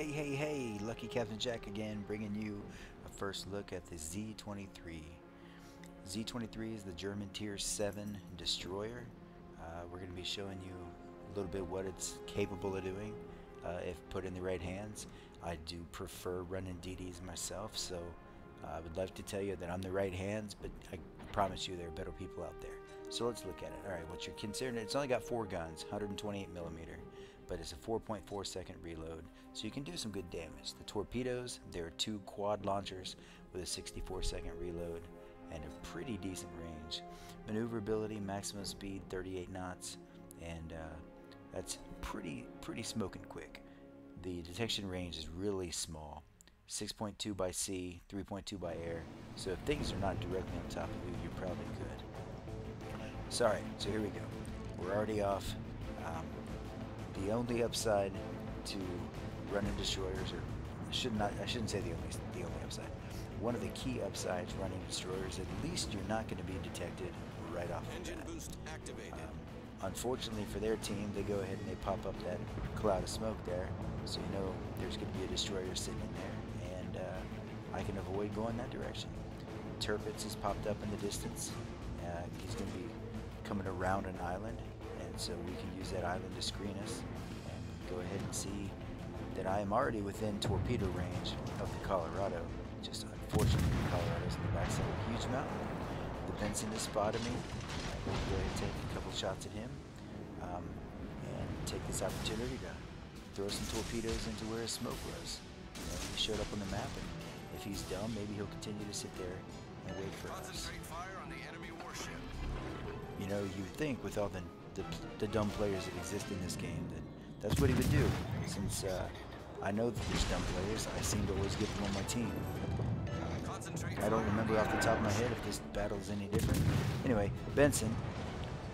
Hey, hey, hey, Lucky Captain Jack again, bringing you a first look at the Z-23. Z-23 is the German Tier 7 destroyer. Uh, we're going to be showing you a little bit what it's capable of doing uh, if put in the right hands. I do prefer running DDs myself, so uh, I would love to tell you that I'm the right hands, but I promise you there are better people out there. So let's look at it. All right, what you're considering, it's only got four guns, 128 millimeter, but it's a 4.4 second reload, so you can do some good damage. The torpedoes, there are two quad launchers with a 64 second reload and a pretty decent range. Maneuverability, maximum speed, 38 knots, and uh, that's pretty pretty smoking quick. The detection range is really small. 6.2 by sea, 3.2 by air. So if things are not directly on top of you, you're probably good. Sorry, so here we go. We're already off. Um, the only upside to running destroyers, or should not, I shouldn't say the only, the only upside. One of the key upsides running destroyers, at least you're not going to be detected right off Engine the bat. boost activated. Um, unfortunately for their team, they go ahead and they pop up that cloud of smoke there, so you know there's going to be a destroyer sitting in there, and uh, I can avoid going that direction. Tirpitz has popped up in the distance. Uh, he's going to be coming around an island, and so we can use that island to screen us and go ahead and see that I am already within torpedo range of the Colorado. Just unfortunately, the Colorado's in the backside of a huge mountain. The Benson has spotted me. I'm going to go ahead and take a couple shots at him um, and take this opportunity to throw some torpedoes into where his smoke was. You know, he showed up on the map, and if he's dumb, maybe he'll continue to sit there and wait for us. Fire on the enemy warship. You know, you would think with all the, the, the dumb players that exist in this game that that's what he would do. Since uh, I know that there's dumb players, I seem to always get them on my team. I don't remember off the top of my head if this battle is any different. Anyway, Benson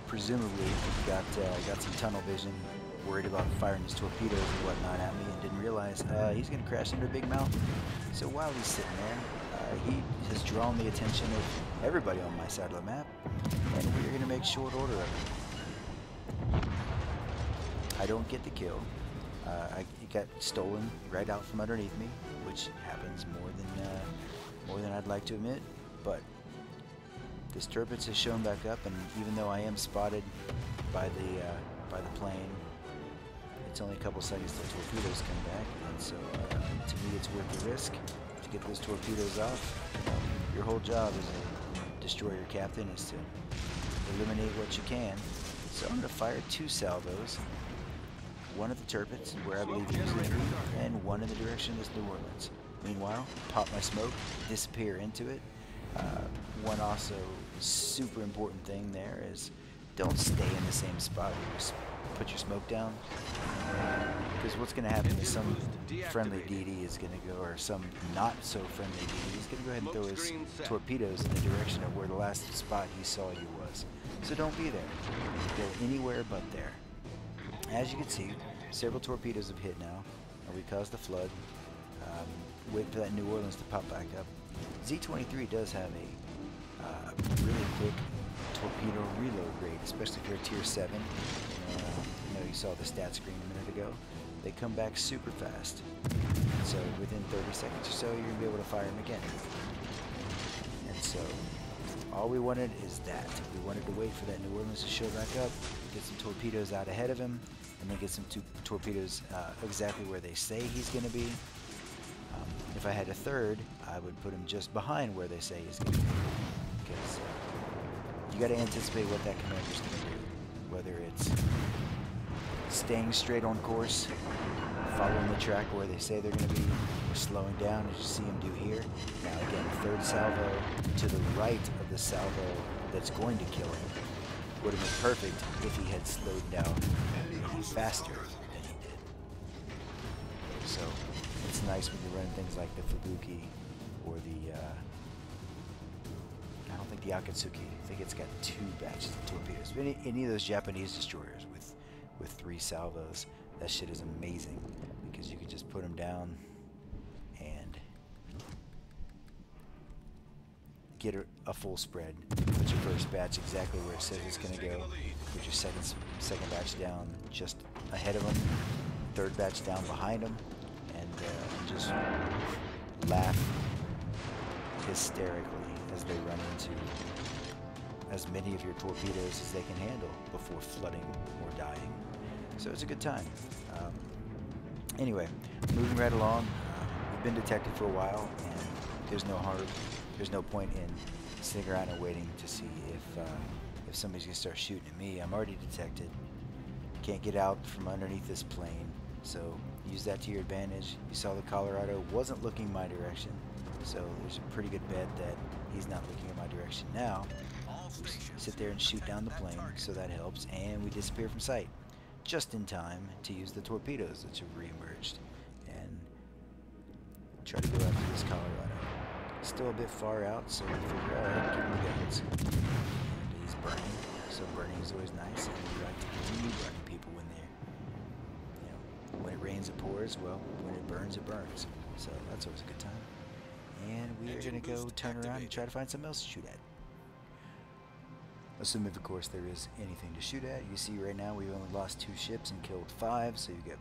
presumably got uh, got some tunnel vision, worried about firing his torpedoes and whatnot at me, and didn't realize uh, he's going to crash into a big mountain. So while he's sitting there, uh, he has drawn the attention of everybody on my side of the map, and we're going to make short order of it. I don't get the kill. Uh, I it got stolen right out from underneath me, which happens more than uh, more than I'd like to admit. But this Tirpitz has shown back up, and even though I am spotted by the uh, by the plane, it's only a couple seconds till torpedoes come back, and so uh, to me it's worth the risk to get those torpedoes off. Um, your whole job as a destroyer captain is to eliminate what you can. So I'm going to fire two salvos one at the Tirpitz, where I believe to be, and one in the direction of this New Orleans. Meanwhile, pop my smoke, disappear into it. Uh, one also super important thing there is don't stay in the same spot put your smoke down. Because what's going to happen is some friendly DD is going to go, or some not so friendly DD is going to go ahead and throw his torpedoes in the direction of where the last spot he saw you was. So don't be there. Go anywhere but there. As you can see, several torpedoes have hit now, and we caused the flood. Um, wait for that New Orleans to pop back up. Z-23 does have a uh, really quick torpedo reload rate, especially if you're a tier 7. Uh, you know, you saw the stat screen a minute ago. They come back super fast. So within 30 seconds or so, you're going to be able to fire them again. And so all we wanted is that. We wanted to wait for that New Orleans to show back up, get some torpedoes out ahead of him, and then get some two torpedoes uh, exactly where they say he's going to be. Um, if I had a third, I would put him just behind where they say he's going to be. Because uh, you got to anticipate what that commander's going to do. Whether it's staying straight on course, following the track where they say they're going to be, or slowing down as you see him do here. Now again, third salvo to the right of the salvo that's going to kill him. Would have been perfect if he had slowed down faster than he did. So it's nice when you run things like the Fubuki or the uh, I don't think the Akatsuki. I think it's got two batches of torpedoes. But any, any of those Japanese destroyers with with three salvos, that shit is amazing because you can just put them down and get a, a full spread. Put your first batch exactly where it says it's going to go. Put your second second batch down just ahead of them. Third batch down behind them, and uh, and just laugh hysterically they run into as many of your torpedoes as they can handle before flooding or dying. So it's a good time. Um, anyway, moving right along. Uh, we've been detected for a while, and there's no harm. There's no point in sitting around and waiting to see if uh, if somebody's gonna start shooting at me. I'm already detected. Can't get out from underneath this plane, so use that to your advantage. You saw the Colorado wasn't looking my direction, so there's a pretty good bet that he's not looking in my direction now. We sit there and shoot down the plane, so that helps, and we disappear from sight just in time to use the torpedoes that have re-emerged and try to go after this Colorado. Still a bit far out, so we figure out give him the guns. And he's burning, so burning is always nice, and we like to continue burning people when they're, you know, when it rains it pours, well, when it burns it burns. So that's always a good time. And we are going to go turn around and try to find something else to shoot at. Assuming, of course, there is anything to shoot at. You see right now we've only lost two ships and killed five, so you get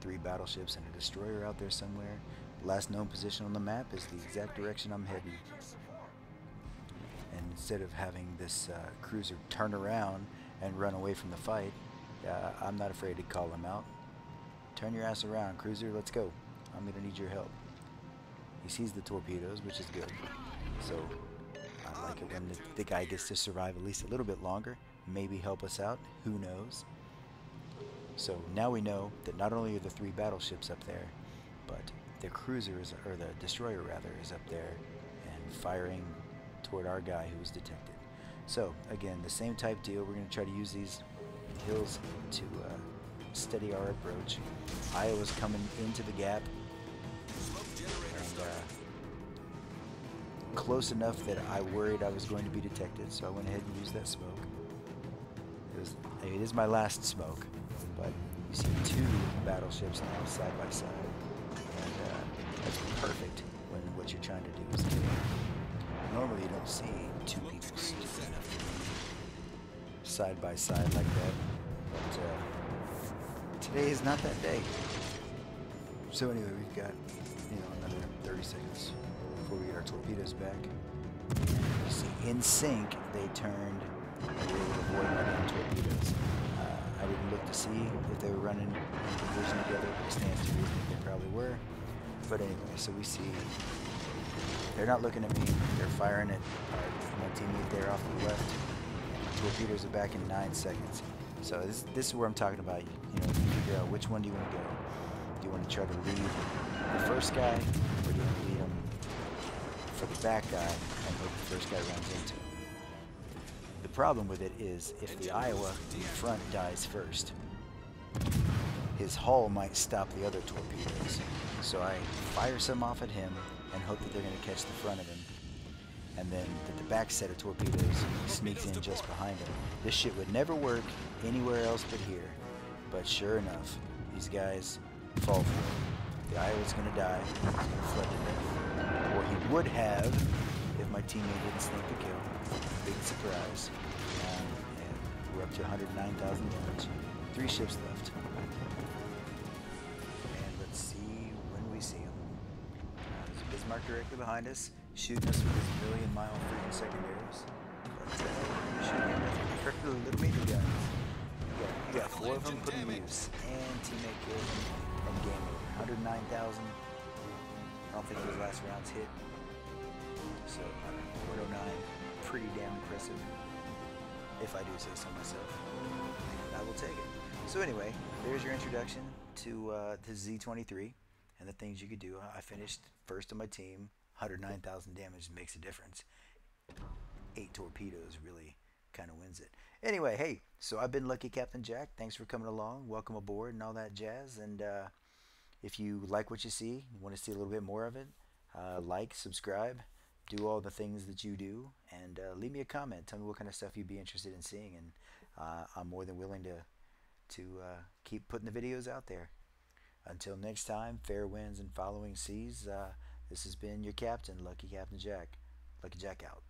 three battleships and a destroyer out there somewhere. The last known position on the map is the exact direction I'm heading. And instead of having this uh, cruiser turn around and run away from the fight, uh, I'm not afraid to call him out. Turn your ass around, cruiser, let's go. I'm gonna need your help. He sees the torpedoes, which is good. So I like it when the, the guy gets to survive at least a little bit longer, maybe help us out, who knows. So now we know that not only are the three battleships up there, but the cruiser is, or the destroyer rather, is up there and firing toward our guy who was detected. So again, the same type deal. We're going to try to use these hills to uh, steady our approach. Iowa's coming into the gap close enough that I worried I was going to be detected, so I went ahead and used that smoke. It, was, it is my last smoke, but you see two battleships now side by side, and uh, that's perfect when what you're trying to do is kill. Normally you don't see two people side by side like that, but uh, today is not that day. So anyway, we've got you know another 30 seconds before we get our torpedoes back. You see, in sync, they turned and were able to avoid damn torpedoes. Uh, I didn't look to see if they were running in collision together, but it stands to reason they probably were. But anyway, so we see they're not looking at me. They're firing at my teammate there off the left. Torpedoes are back in nine seconds. So this, this is where I'm talking about. You know, you figure out which one do you want to go. Do you want to try to lead the first guy, or do you want to lead him for the back guy and hope the first guy runs into him? The problem with it is if the Iowa in front dies first, his hull might stop the other torpedoes. So I fire some off at him and hope that they're going to catch the front of him. And then that the back set of torpedoes sneaks in just behind him. This shit would never work anywhere else but here. But sure enough, these guys fall for it. The Iowa's going to die. He's going to flood to death. Or he would have if my teammate didn't sneak the kill. Big surprise. Um, and we're up to 109,000 damage. Three ships left. And let's see when we see him. Uh, there's a Bismarck directly behind us, shooting us with his million mile freaking secondaries. But uh, shooting him with a little mini guns. You got four of them put in use. And teammate killed him. And game over. 109,000. I don't think those last rounds hit. So, I don't know, 409. Pretty damn impressive. If I do say so myself. And I will take it. So anyway, there's your introduction to uh, to Z23 and the things you could do. I finished first on my team. 109,000 damage makes a difference. Eight torpedoes really kind of wins it. Anyway, hey, so I've been Lucky Captain Jack. Thanks for coming along. Welcome aboard and all that jazz. And uh, if you like what you see, want to see a little bit more of it, uh, like, subscribe, do all the things that you do, and uh, leave me a comment. Tell me what kind of stuff you'd be interested in seeing, and uh, I'm more than willing to to uh, keep putting the videos out there. Until next time, fair winds and following seas. Uh, this has been your captain, Lucky Captain Jack. Lucky Jack out.